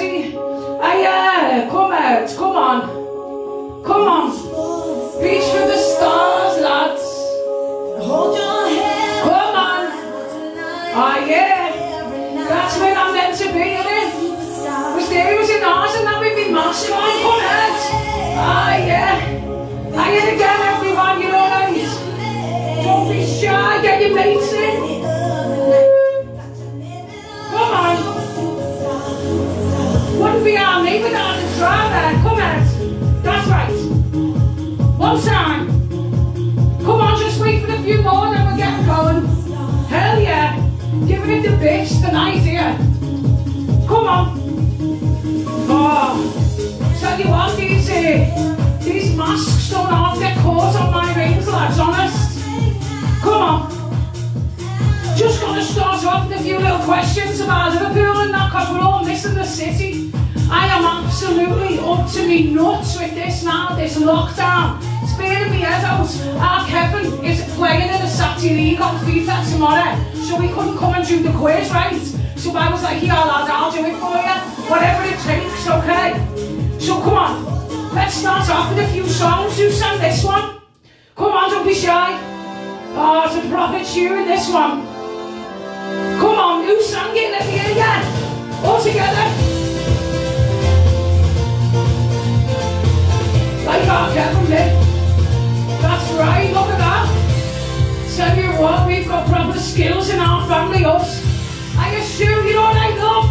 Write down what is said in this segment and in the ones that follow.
you're. Ah, yeah. Come out. Come on. Come on. Reach for the stars, lads. Hold your head. Come on. Ah, yeah. That's where I'm meant to be, innit? Was there was in ours and now we've been massive on. Come out. Ah, yeah. Ah, yeah, again, everyone. You're alright. Don't be shy. Get your mates in. Be our me without a driver. Come on. That's right. One time. Come on, just wait for a few more, then we'll get going. Hell yeah. Giving it the bitch tonight here. Come on. Oh. Tell you what, these, uh, these masks don't half get caught on my rings, lads, honest. Come on. Just gonna start off with a few little questions about Liverpool and that, because we're all missing the city. I am absolutely up to me nuts with this now, this lockdown. It's burning me head out. Our Kevin is playing in the Saturday League on FIFA tomorrow, so we couldn't come and do the quiz, right? So I was like, yeah, lad, I'll do it for you. Whatever it takes, okay? So come on, let's start off with a few songs. Who sang this one? Come on, don't be shy. Oh, it's a proper tune, this one. Come on, who sang it? Let me hear ya. All together. Like our Kevin did. That's right, look at that. Tell you what, we've got proper skills in our family, us. I assume you know what I love.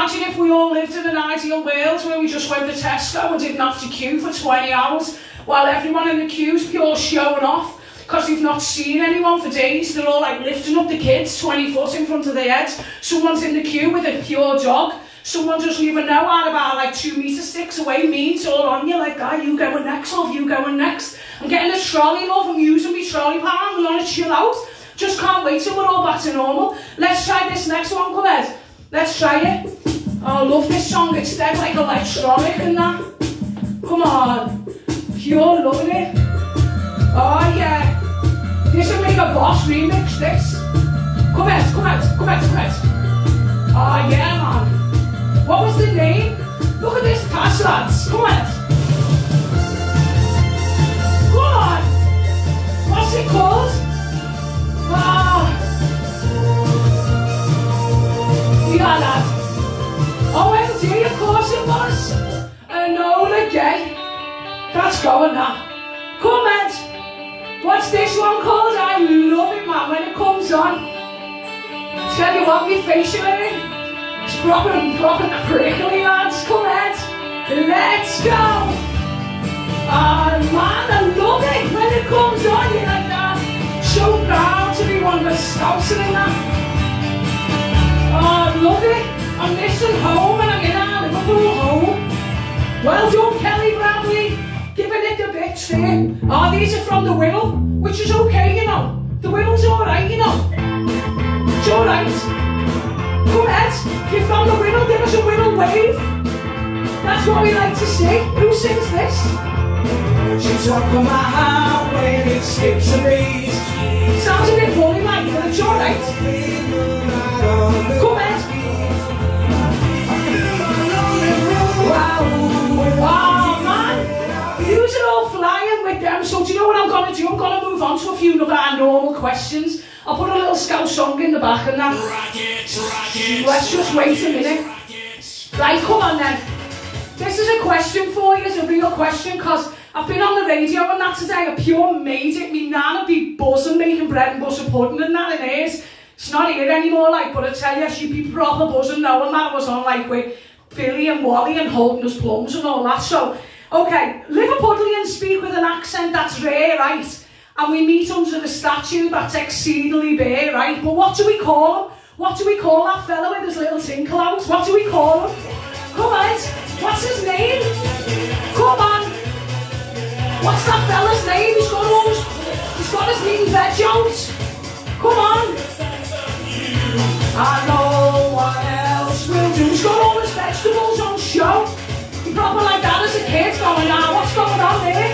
Imagine if we all lived in an ideal world where we just went to Tesco and didn't have to queue for 20 hours while everyone in the queue's pure showing off because they've not seen anyone for days. They're all like lifting up the kids 20 foot in front of their heads. Someone's in the queue with a pure dog. Someone doesn't even know out about like two meter sticks away. Me's all on you like, ah, you going next, love, you going next. I'm getting a trolley, love, I'm using my trolley pal, we want to chill out. Just can't wait till we're all back to normal. Let's try this next one, come on. Let's try it. Oh, I love this song. It's dead like electronic and that. Come on. Pure loving it. Eh? Oh, yeah. This will make a boss remix, this. Come out, come out, come out, come out. Oh, yeah, man. What was the name? Look at this tash, lads. Come out. Come on. What's it called? Ah. Gala. OMG, of course it was. And Enola again. That's going now. Comment. What's this one called? I love it, man, when it comes on. Tell you what, my face you in. It's proper, proper prickly, lads. Come. Let's go. Oh, man, I love it when it comes on. You like that. So proud to be one of the scouts in that. Ah, I love it. I'm missing home and I'm in our Liverpool home. Well done, Kelly Bradley. Giving it the bits there. Oh, ah, these are from the Whittle, which is okay, you know. The Whittle's alright, you know. It's alright. Come. If you're from the Whittle, give us a Whittle wave. That's what we like to see. Who sings this? She's up on my highway and it skips a beat. Sounds a bit funny, like, but it's alright. them. So do you know what I'm going to do? I'm going to move on to a few of our normal questions. I'll put a little scout song in the back and that. Let's just wait a minute. Right, come on then. This is a question for you. It's a real question because I've been on the radio and that today. A pure made it. Me nan would be buzzing making bread and butter pudding and that it is. It's not here anymore, like, but I tell you, she'd be proper buzzing knowing that I was on, like, with Billy and Wally and holding us plums and all that. So, okay, Liverpudlians speak with an accent that's rare, right? And we meet under the statue that's exceedingly bare, right? But what do we call him? What do we call that fella with his little tinkle out? What do we call him? Come on, what's his name? Come on. What's that fella's name? He's got all his, he's got his name veg out. Come on. I know what else will do. He's got all his vegetables on show. Probably like that as a kid going, ah, what's going on there?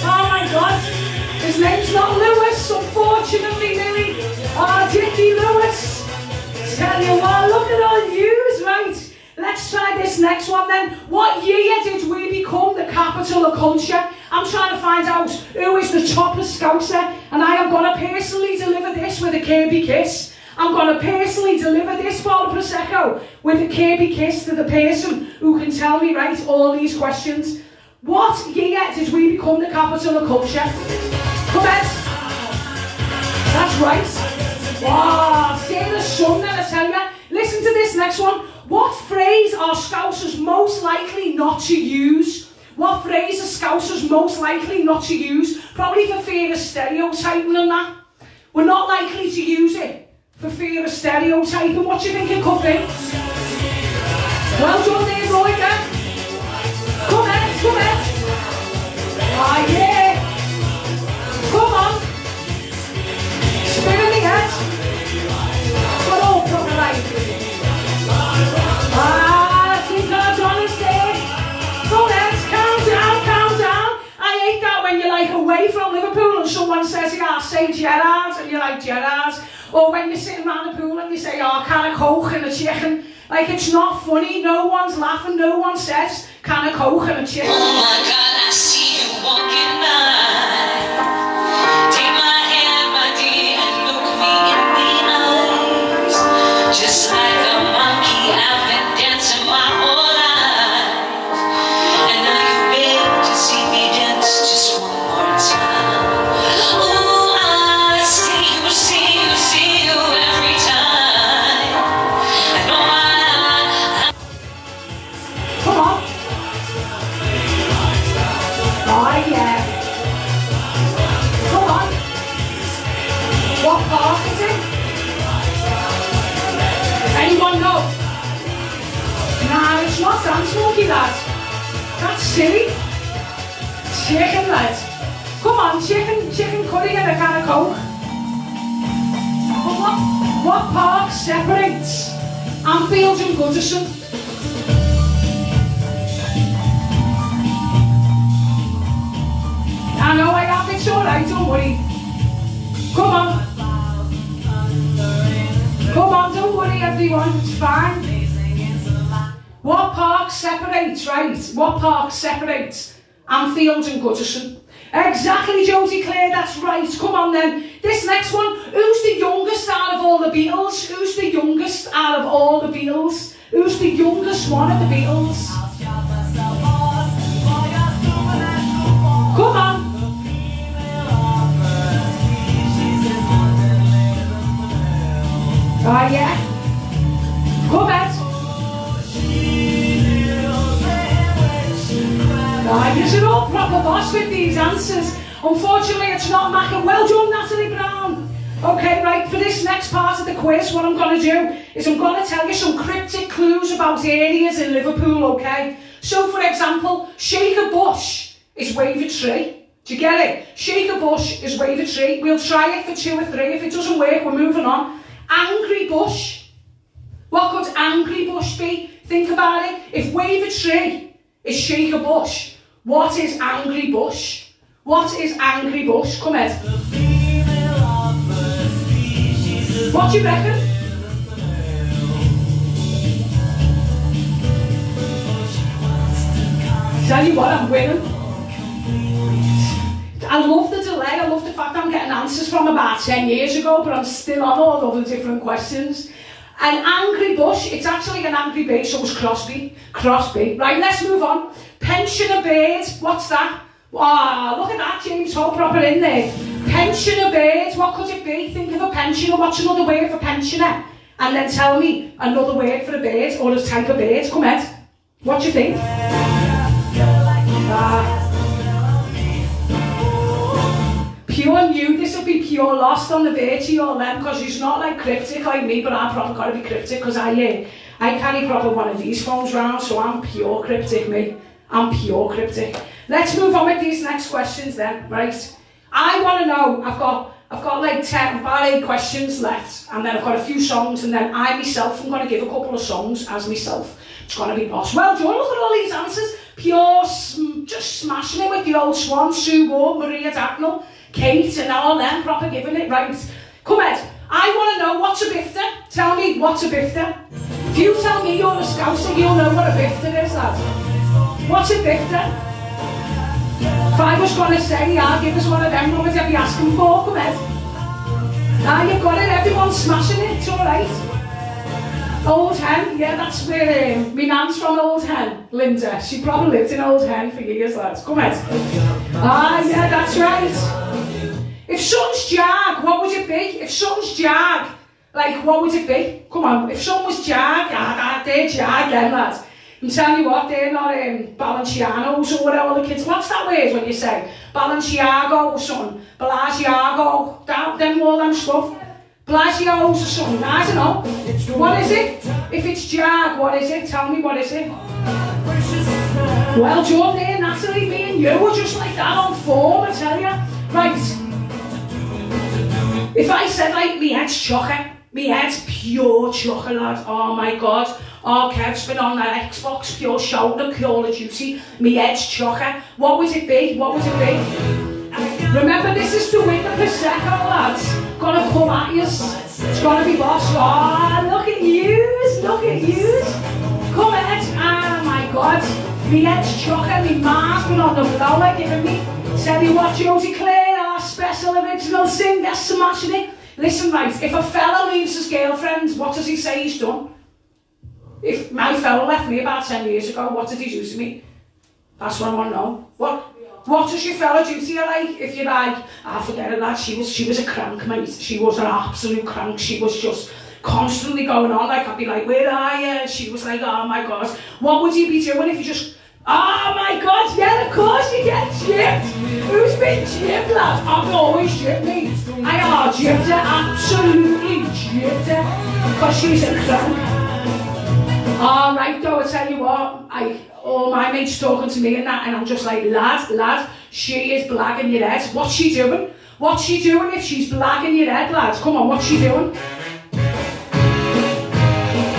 Oh my god. His name's not Lewis, unfortunately, Millie. Ah, oh, Dickie Lewis. Tell you what, look at all yous, right? Let's try this next one then. What year did we become the capital of culture? I'm trying to find out who is the top of Scouser, and I am going to personally deliver this with a Kirkby kiss. I'm going to personally deliver this bottle of Prosecco with a Kirkby kiss to the person who can tell me right all these questions. What year did we become the capital of culture? Come on. That's right. Wow, stay the sun then, I tell you. Listen to this next one. What phrase are Scousers most likely not to use? What phrase are Scousers most likely not to use? Probably for fear of stereotyping and that. We're not likely to use it for fear of stereotyping. What do you think it could be? Well done there, Roy, then. Come on, come on. Ah, yeah. Come on. Spin in the head. But all proper right. Ah, keep God's honest there. So let's calm down, calm down. I hate that when you're like away from Liverpool and someone says, yeah, say Gerrard, and you're like Gerrard. Or when you're sitting around the pool and you say, oh, can of coke and a chicken. Like, it's not funny. No one's laughing. No one says, can of coke and a chicken. Oh, my God. Silly. Chicken, lads. Come on, chicken, chicken curry and a can of coke. But what, what park separates Anfield and Goodison? I know I have, it's alright, don't worry. Come on. Come on, don't worry everyone, it's fine. What park separates, right? What park separates Anfield and Goodison? Exactly, Josie Clare, that's right. Come on then. This next one, who's the youngest out of all the Beatles? Who's the youngest out of all the Beatles? Who's the youngest one of the Beatles? Come on. Ah, oh, yeah. Come on. Proper boss with these answers. Unfortunately, it's not Mac. Well done, Natalie Brown. Okay, right, for this next part of the quiz, what I'm going to do is I'm going to tell you some cryptic clues about areas in Liverpool, okay? So, for example, Shaker Bush is Wavertree. Do you get it? Shaker Bush is Wavertree. We'll try it for two or three. If it doesn't work, we're moving on. Angry Bush. What could Angry Bush be? Think about it. If Wavertree is Shaker Bush, What is Angry Bush? What is Angry Bush? Come here. What do you reckon? Tell you what, I'm winning. I love the delay, I love the fact I'm getting answers from about 10 years ago, but I'm still on all of the different questions. An angry bush, it's actually an angry bee, so it's Crosby. Crosby. Right, let's move on. Pensioner bird, what's that? Wow, look at that, James Hall proper in there. Pensioner bird, what could it be? Think of a pensioner, what's another word for pensioner? And then tell me another word for a bird or a type of bird. Come on. What do you think? Uh, pure new, this will be pure lost on the verge of lem because he's not like cryptic like me, but I'm probably got to be cryptic because I, uh, I carry proper one of these phones around, so I'm pure cryptic, me. I'm pure cryptic. Let's move on with these next questions then, right? I want to know, I've got, I've got like 10, about 8 questions left, and then I've got a few songs, and then I myself am going to give a couple of songs as myself. It's going to be boss. Well done, look at all these answers. Pure, sm just smashing it with the old Swan, Sue Ward, Maria Dacknell, Kate, and all them, proper giving it right. Come Ed, I want to know what's a bifter. Tell me what's a bifter. If you tell me you're a scouser, you'll know what a bifter is, lad. What's a Victor? If I was going to say, I'll give us one of them, would you be asking for? Come in. Now you've got it, everyone's smashing it, it's alright. Old Hen, yeah, that's where um, my nan's from Old Hen, Linda. She probably lived in Old Hen for years, lads. Come in. Ah, yeah, that's right. If son's Jag, what would it be? If son's Jag, like, what would it be? Come on, if son was Jag, ah, they're Jag then, lads. I'm telling you what, they're not um, Balencianos or whatever the kids, what's that word when you say Balenciago or something, Balenciago, down, them all them stuff. Balagios or something, I don't know. What is it? If it's Jag, what is it? Tell me what is it? Well, Jordan, Natalie, me and you were just like that on form, I tell you. Right. If I said like me head's chocolate, me head's pure chocolate, oh my god. Oh, Kev's been on that Xbox, pure shoulder, Call of Duty, me head's chocker. What would it be? What would it be? Remember, this is to win the Prosecco, lads. Gonna come at you. It's gonna be boss. Oh, look at you, look at you. Come at Oh my God. Me head's chocker, me ma's been on the blower giving me. Tell you what, Josie Clare, our special original singer, smashing it. Listen, right, if a fella leaves his girlfriend, what does he say he's done? If my fellow left me about 10 years ago, what did he do to me? That's what I want to know. What, what does your fellow duty like? If you're like, I forget forget that, she was, she was a crank, mate. She was an absolute crank. She was just constantly going on. Like, I'd be like, where are you? And she was like, oh my God. What would you be doing if you just, oh my God, yeah, of course you get chipped. Who's been chipped, lad? I've always chipped, mate. I are chipped her, absolutely chipped her. Because she's a crank. All right, though, I tell you what, I, all my mates talking to me and that, and I'm just like, lad, lad, she is blagging your head. What's she doing? What's she doing if she's blagging your head, lads? Come on, what's she doing?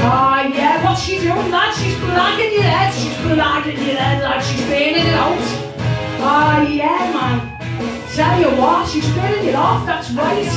Ah, yeah, what's she doing, lad? She's blagging your head. She's blagging your head, lad. She's burning it out. Ah, yeah, man. Tell you what, she's burning it off, that's right.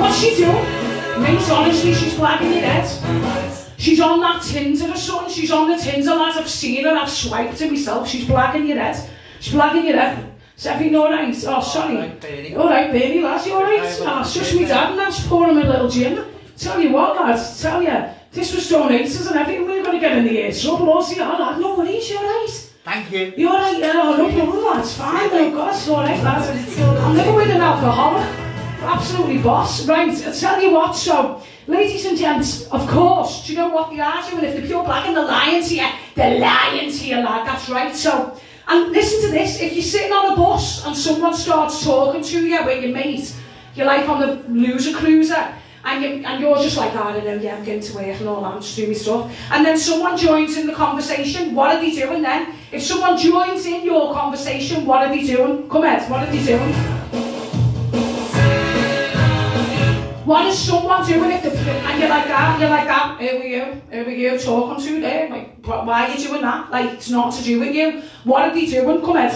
What's she doing? Mate, honestly, she's blagging your head. She's on that Tinder something. She's on the Tinder, lads. I've seen her. I've swiped her myself. She's blagging your head. She's blagging your head. Seffy, oh, all right? Oh, sorry. All right, Bernie. All right, Bernie, lads. You all right? Oh, it's just me dad and that's pouring a little gin. Tell you what, lads. Tell you. This was donated and everything. We're going to get in the air trouble. All see, oh, lad, no worries. You all right? Thank you. You all right? Yeah, oh, no problem, lads. Fine, no, oh, God, it's all right, lads. I'm never with an alcoholic. Absolutely boss. Right, I'll tell you what, so... Ladies and gents, of course, do you know what they are doing? If the pure black and the lions here, the lions here, lad, that's right. So, And listen to this, if you're sitting on a bus and someone starts talking to you with your mate, you're like on the loser cruiser, and, you, and you're just like, oh, I don't know, yeah, I'm getting to work and all that, I'm just doing my stuff. And then someone joins in the conversation, what are they doing then? If someone joins in your conversation, what are they doing? Come on, what are they doing? What is someone doing the, and you're like that, you're like that, here we go, here we go, talking to there, like, why are you doing that? Like, it's not to do with you. What are they doing? Come on.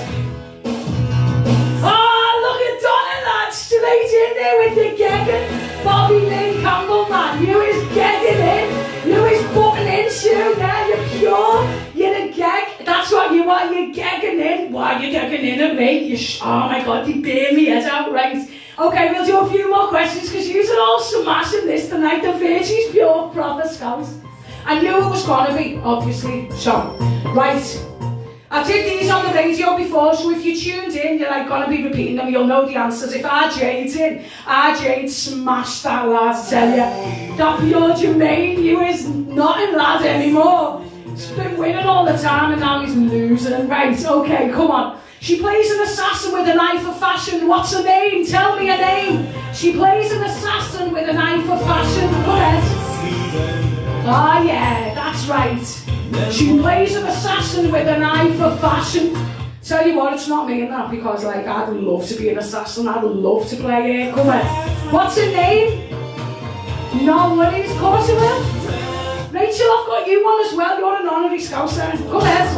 Oh, ah, look at Donna, lad, straight in there with the gagging. Bobby Lee Campbell, man, you is gagging in. You is butting in, Sue, yeah, you're pure. You're a gag. That's what you are, you're gagging in. Why are you gagging in at me? You sh- oh my God, you bear me head out, right? Okay, we'll do a few more questions because you're all smashing this tonight. The Virchy's pure proper scout. I knew it was gonna be, obviously. So, right. I did these on the radio before, so if you tuned in, you're like gonna be repeating them, you'll know the answers. If RJ's in, RJ smashed that lad, I tell you. That pure Jermaine, you is not in lad anymore. He's been winning all the time and now he's losing. Right, okay, come on. She plays an assassin with a knife of fashion. What's her name? Tell me her name. She plays an assassin with a knife of fashion. Ah, yeah, that's right. She plays an assassin with a knife of fashion. Tell you what, it's not me in that because, like, I'd love to be an assassin. I'd love to play it. Come on. What's her name? No worries. Will. Rachel, I've got you one as well. You're an honorary scouser. Come ahead.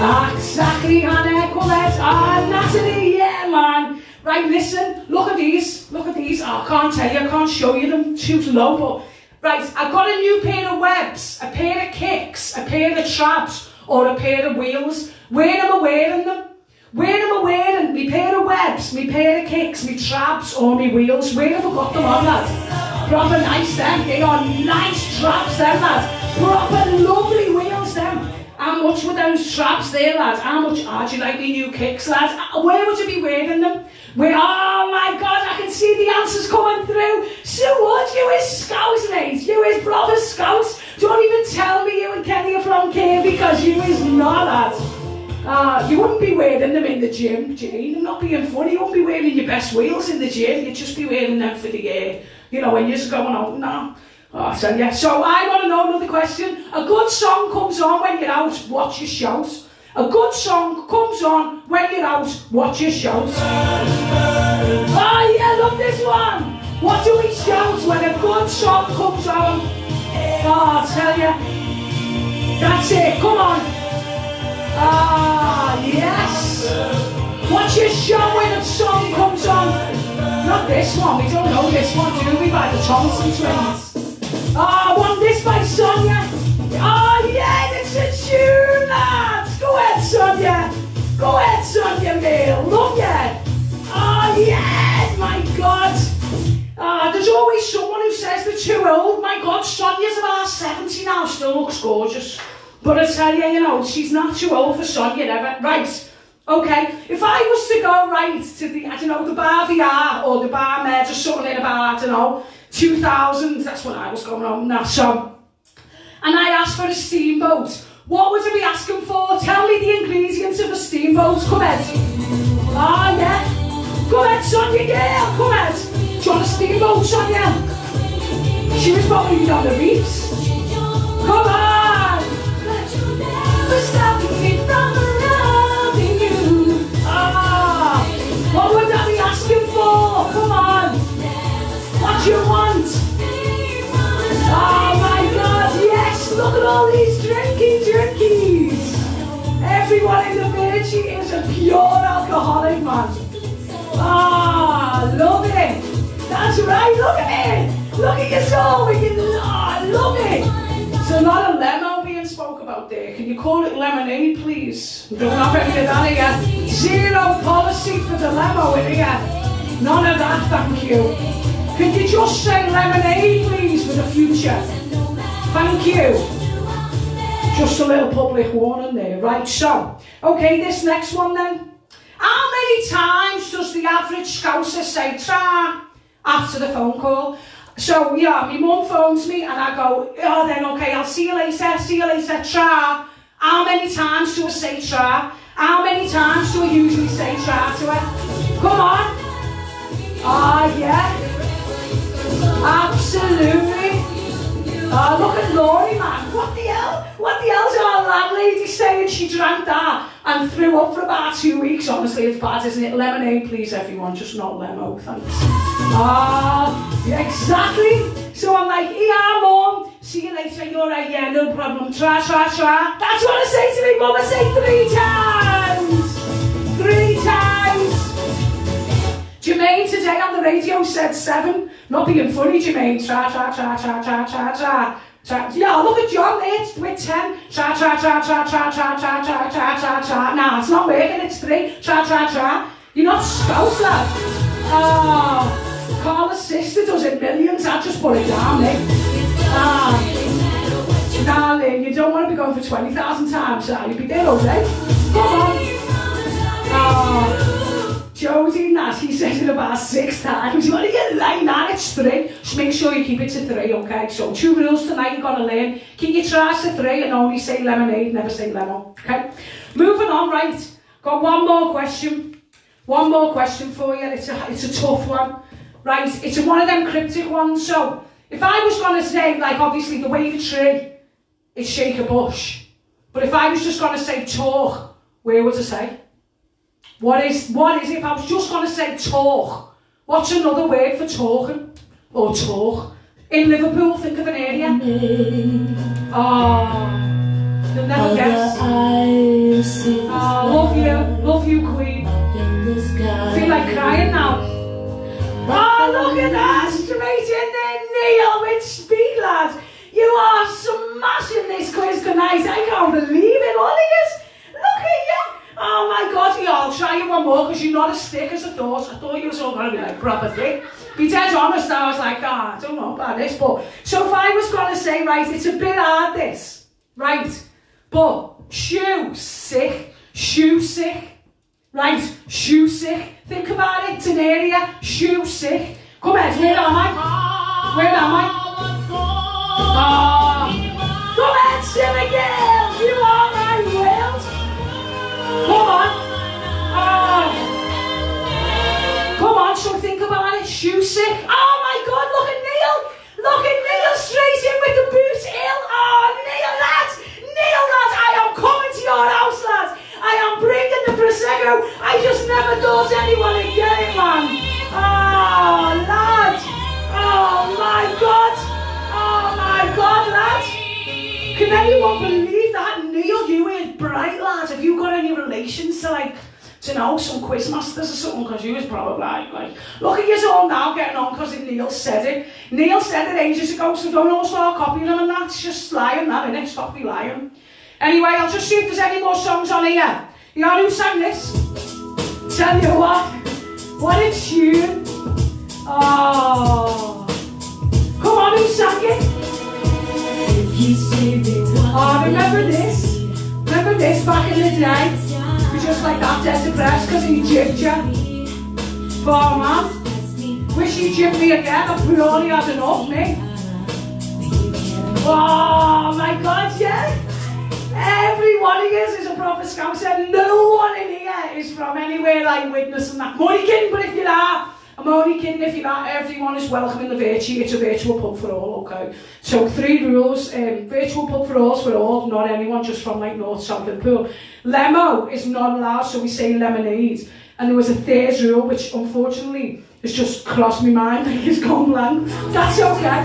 Ah, exactly, Hannah. Come ahead. Ah, Natalie, yeah, man. Right, listen. Look at these. Look at these. Oh, I can't tell you. I can't show you them. Too low, but... Right, I've got a new pair of webs, a pair of kicks, a pair of traps, or a pair of wheels. Where am I wearing them? Where am I wearing me pair of webs, me pair of kicks, me traps, or me wheels? Where have I got them on, lads? Proper nice them. They are nice traps, them, lads. Proper lovely wheels, them. How much were those traps there, lads? How much? Ah, do you like me new kicks, lads? Ah, Where would you be wearing them? Where? Oh my God, I can see the answers coming through. So what? You is Scouse, mate. You is proper Scouse. Don't even tell me you and Kenny are from Care because you is not, lads. Ah, you wouldn't be wearing them in the gym, Jane. I'm not being funny. You wouldn't be wearing your best wheels in the gym. You'd just be wearing them for the, uh, you know, when you're just going out now. Oh, so yeah. So I want to know another question. A good song comes on when you're out. Watch your shout. A good song comes on when you're out. Watch your shout. Oh yeah, love this one. What do we shout when a good song comes on? Oh, I tell you. That's it. Come on. Ah, yes. What's your show when a song comes on? Not this one, we don't know this one, do we? By the Thompson Twins. Ah, I want this by Sonia. Oh, yeah, it's a tune, lads. Go ahead, Sonia. Go ahead, Sonia Mail. Love ya. Oh, yes, my God. Ah, there's always someone who says they're too old. My God, Sonia's about 70 now, still looks gorgeous. But I tell you, you know, she's not too old for Sonia ever. Right, okay. If I was to go right to the, I don't know, the Bar VR or the Bar Med or something in about, I don't know, 2000, that's when I was going on that song. And I asked for a steamboat. What would I be asking for? Tell me the ingredients of a steamboat. Come ahead. Ah, yeah. Go ahead, Sonia, girl. Come ahead. Do you want a steamboat, Sonia? She was probably on the reefs. Come on. All these drinky drinkies. Everyone in the village is a pure alcoholic, man. Ah, love it. That's right, look at it. Look at your soul. We can, ah, love it. So not a lemon there. Can you call it lemonade, please? Don't have any of that here. Zero policy for the lemo in here. None of that, thank you. Could you just say lemonade, please, for the future? Thank you. Just a little public warning there. Right, so, okay, this next one then. How many times does the average scouser say tra after the phone call? So, yeah, my mum phones me and I go, oh, then okay, I'll see you later, see you later, tra. How many times do I say try? How many times do I usually say try to her? Come on. Ah, oh, yeah. Absolutely. Oh, look at Laurie, man. What the hell? What the hell's our landlady saying? She drank that and threw up for about two weeks. Honestly, it's bad, isn't it? Lemonade, please, everyone. Just not lemo, thanks. Ah, yeah, exactly. So I'm like, yeah, mum. See you later. You're right. Yeah, no problem. Try, try, try. That's what I say to me, mum. I say three times. Three times. Jermaine today on the radio said seven. Not being funny, Jermaine. Tra, tra, tra, tra, tra, tra, tra. Tra, yeah, look at John there, with 10. Tra, tra, tra, tra, tra, tra, tra, tra, tra, tra, tra. Nah, it's not working, it's 3. Tra, tra, tra. You're not Scouse, lad. Oh, Carla's sister does it millions. I just put it down, Nick. Ah. Darling, you don't want to be going for 20,000 times, are you? Be there all day. Come on. Oh. Josie he says it about six times. You want to get line on, it's three. Just make sure you keep it to three, okay? So two rules tonight you've got to learn. Keep your trash to three and only say lemonade, never say lemon, okay? Moving on, right. Got one more question. One more question for you. It's a, it's a tough one. Right, it's one of them cryptic ones. So, if I was going to say, like, obviously the wave a tree is shake a bush. But if I was just going to say talk, where would I say? What is, what is, if I was just going to say talk, what's another word for talking? Or talk? In Liverpool, think of an area. Oh, you'll never guess. Oh, love you, love you, Queen. Feel like crying now. Oh, look at that, straight in there, Neil with Speke, lads. You are smashing this quiz tonight. I can't believe it, all of you. Look at you. Oh my god, yeah, I'll try you one more because you're not as thick as I thought. I thought you was all going to be like proper thick. Be dead honest, I was like, ah, oh, I don't know about this. But so if I was going to say, right, it's a bit hard this, right? But shoe sick, shoe sick, right? Shoe sick. Think about it, it's an area, shoe sick. Come on, where am I? Where am I? Oh. Come on, silly girl, sick. Oh my God, look at Neil. Look at Neil straight in with the Bootle. Oh, Neil, lads. Neil, lads, I am coming to your house, lads. I am bringing the Prosecco. I just never thought anyone would get man. Oh, lads. Oh, my God. Oh, my God, lads. Can anyone believe that? Neil, you is bright, lads. Have you got any relations to, like, to know, some quizmasters or something? Because you was probably like, like, look at you all now getting on because Neil said it. Neil said it ages ago, so don't all start copying him and that's just lying, that, innit? Stop be lying. Anyway, I'll just see if there's any more songs on here. You know who sang this? Tell you what, what a tune. Oh. Come on, who sang it? Oh, remember this? Remember this back in the day? Just like that dead depressed because you. Oh man. Wish he jibbed me again. I probably had enough, me. Oh my god, yeah. Every one of is a proper scouser. No one in here is from anywhere like Widnes and that. Money but if you are, I'm if you're not. Everyone is welcome in the Virchy. It's a virtual pub for all, okay? So three rules. Um, virtual pub for all for all, not anyone just from like North, South and Pool. Lemo is not allowed, so we say lemonade. And there was a third rule, which unfortunately has just crossed my mind, like it's gone blank. That's okay.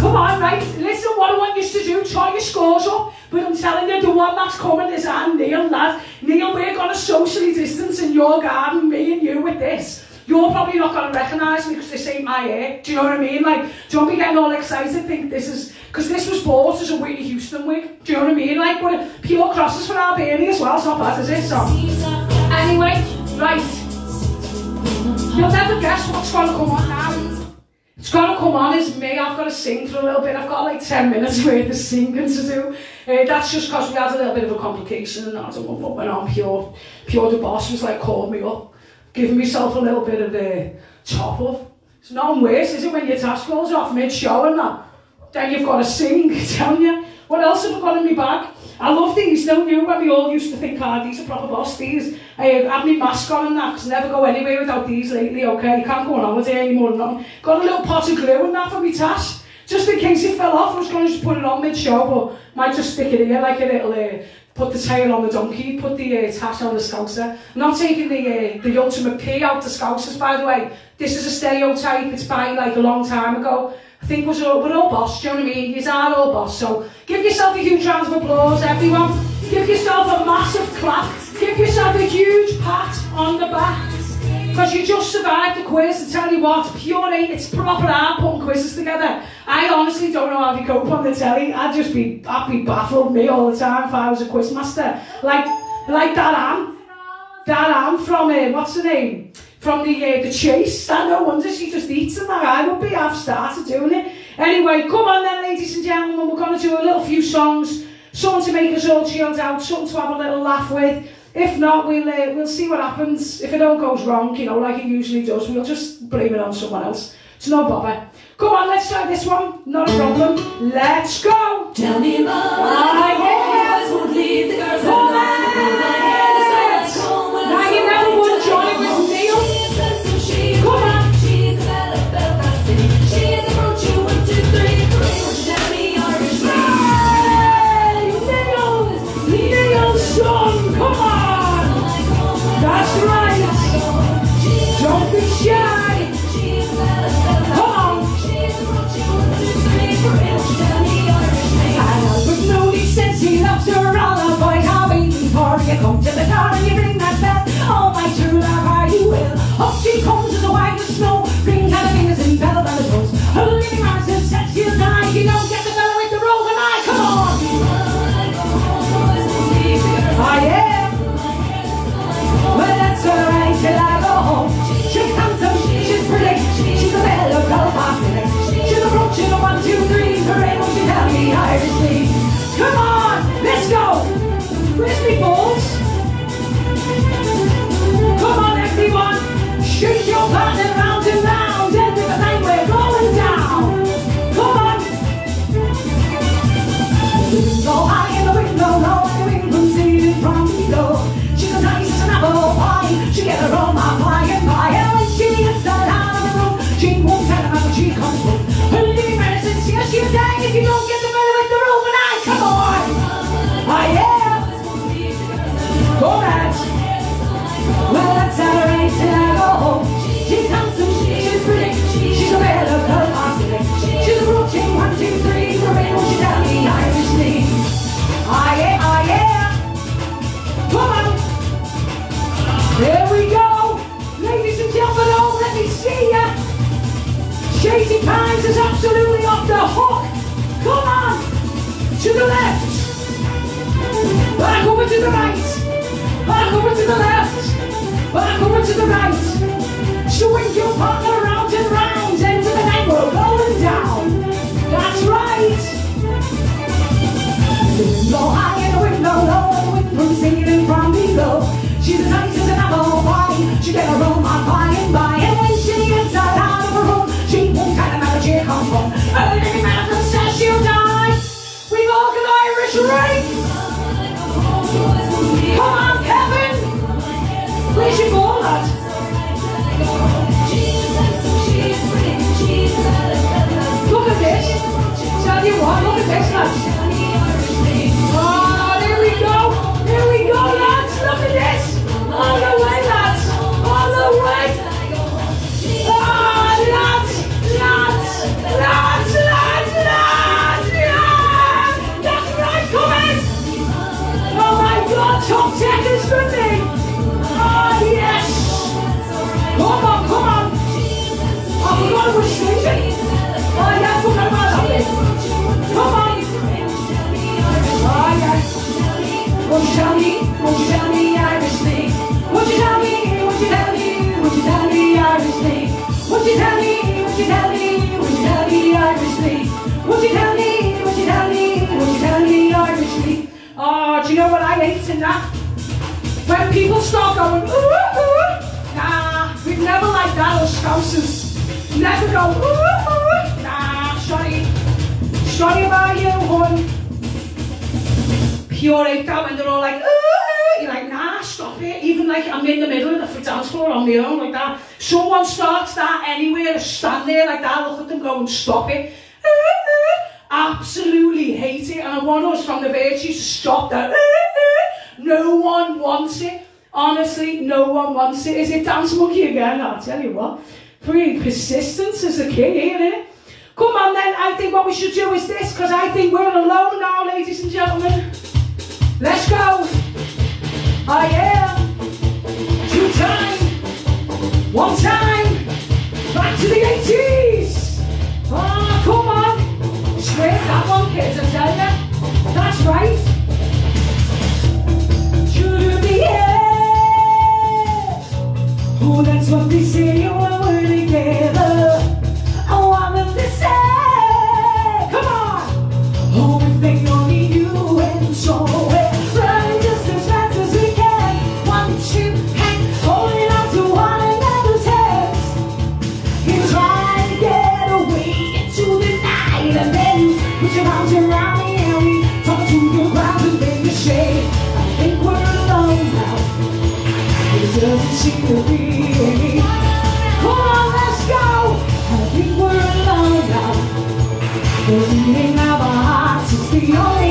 Come on, right? Listen, what I want you to do, try your scores up. But I'm telling you, the one that's coming is Anne Neil, lad. Neil, we're going to socially distance in your garden, me and you with this. You're probably not going to recognise me because this ain't my hair. Do you know what I mean? Like, don't be getting all excited, think this is... Because this was bought as a Whitney Houston wig. Do you know what I mean? Like, but pure crosses for Albania as well. It's not bad, is it? So, anyway, right. You'll never guess what's going to come on now. It's going to come on is me. I've got to sing for a little bit. I've got like 10 minutes worth of singing to do. Uh, that's just because we had a little bit of a complication and I don't know what went on. Pure, Pure the boss was like, called me up giving myself a little bit of a top up. It's no worse, is it, when your task falls off mid-show and that? Then you've got to sing, telling you. What else have I got in my bag? I love these, don't you? When we all used to think, ah, these are proper boss, these. I have my mask on and that, because never go anywhere without these lately, okay? You can't go on holiday anymore and nothing. Got a little pot of glue and that for me tash. Just in case it fell off, I was going to just put it on mid-show, but might just stick it here like a little, uh, put the tail on the donkey, put the uh, tash on the scouser. Not taking the, uh, the ultimate pee out the scousers, by the way. This is a stereotype, it's by like a long time ago. I think we're all, we're all boss, do you know what I mean? You are all boss, so give yourself a huge round of applause, everyone. Give yourself a massive clap. Give yourself a huge pat on the back. Because you just survived the quiz, I tell you what, pure it's proper hard putting quizzes together. I honestly don't know how you cope on the telly. I'd just be, I'd be baffled me all the time if I was a quiz master. Like, like that Anne. That Anne from, uh, what's her name? From the, uh, the chase. I no wonder she just eats them like I would be. I've started doing it. Anyway, come on then, ladies and gentlemen. We're going to do a little few songs. Something to make us all chilled out. Something to have a little laugh with. If not, we'll, uh, we'll see what happens. If it all goes wrong, you know, like it usually does, we'll just blame it on someone else. It's no bother. Come on, let's try this one. Not a problem. Let's go. Tell me more. Boys won't leave the girls alone. To the right. Back over to the left. Back over to the right. Look tell me, you tell me? Won't you tell me, tell me, won't you tell me? Won't you tell me, won't you tell me, me Irishly? Won't you tell me, won't you tell me, won't you tell me Irishly? Oh, do you know what I hate in? When people start going, ooh, ooh, nah, we'd never like that as spouses. Never go, ooh, ooh, nah, sorry. Sorry about you, curate that when they're all like, "Uh," you're like, nah, stop it. Even like I'm in the middle of the dance floor on my own like that. Someone starts that anywhere, stand there like that, look at them go and stop it. "Uh, uh." Absolutely hate it. And I want us from the Virchy's to stop that. "Uh, uh." No one wants it. Honestly, no one wants it. Is it dance monkey again? I'll tell you what. Pretty persistence is the key here, innit? Come on then, I think what we should do is this, because I think we're alone now, ladies and gentlemen. Let's go. I am. Two time. One time. Back to the 80s. Ah, come on. That one, kids, I tell ya. That's right. Should be Oh, that's what they say seem to be. Come on, let's go. I think we're alone now. The beating of our hearts is the only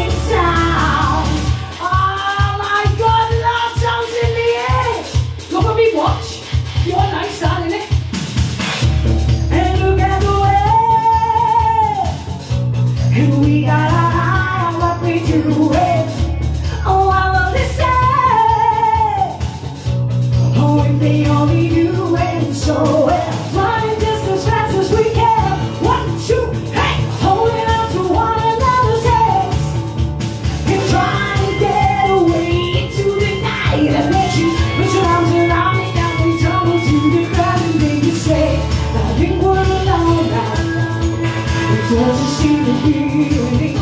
doesn't seem to be any.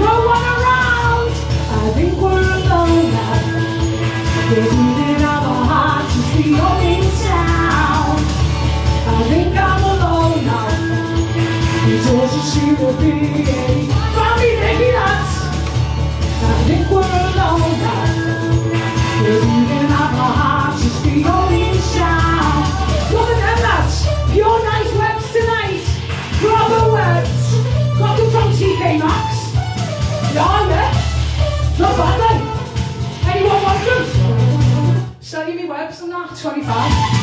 No one around. I think we're alone now. Beating the only sound. I think I'm alone now. It to be any. Mommy, baby, that's. I think we're alone. Yeah, yeah. Not bad, eh? Anyone want them? Sell me webs and that, 25.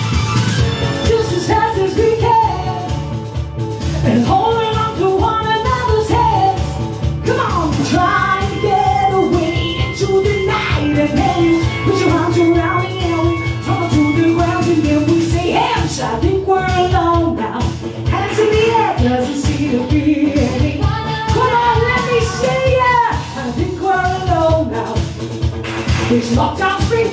Lockdown's been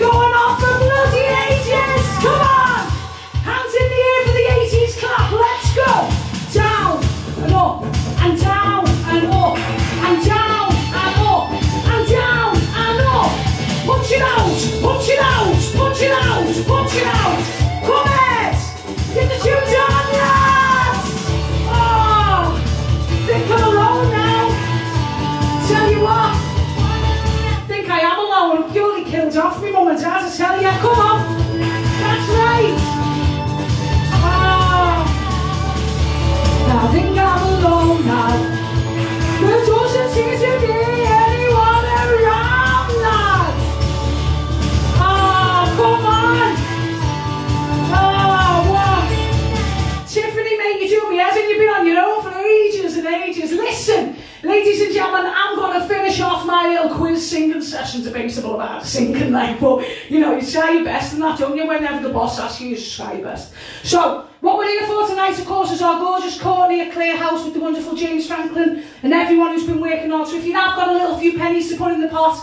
Ladies and gentlemen, I'm going to finish off my little quiz singing session debatable about singing like, but you know, you try your best and that, don't you? Whenever the boss asks you, you try your best. So, what we're here for tonight, of course, is our gorgeous Courtney at Clare House with the wonderful James Franklin and everyone who's been working on. So if you've have got a little few pennies to put in the pot,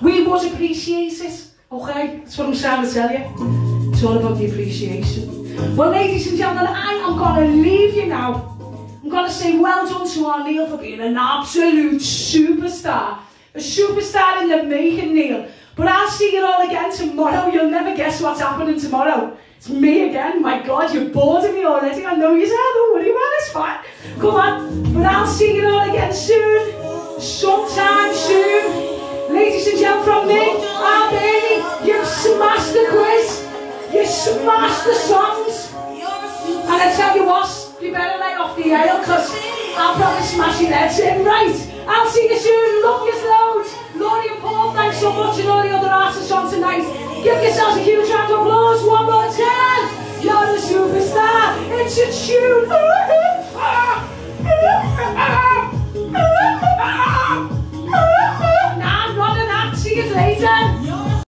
we would appreciate it, okay? That's what I'm trying to tell you. It's all about the appreciation. Well, ladies and gentlemen, I am going to leave you now I'm got to say well done to our Neil for being an absolute superstar. A superstar in the making, Neil. But I'll see you all again tomorrow. You'll never guess what's happening tomorrow. It's me again. My God, you're bored of me already. I know you said, don't worry about it. It's fine. Come on. But I'll see you all again soon. sometime soon. Ladies and gentlemen, from me, you've smashed the quiz. You smashed the songs. And I tell you what, you better lay off the ale, because I'll probably smash your heads in. Right, I'll see you soon. Love you loads. Laurie and Paul, thanks so much, and all the other artists on tonight. Give yourselves a huge round of applause. One more time. You're the superstar. It's your tune. now nah, I'm not an act. See you later.